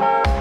you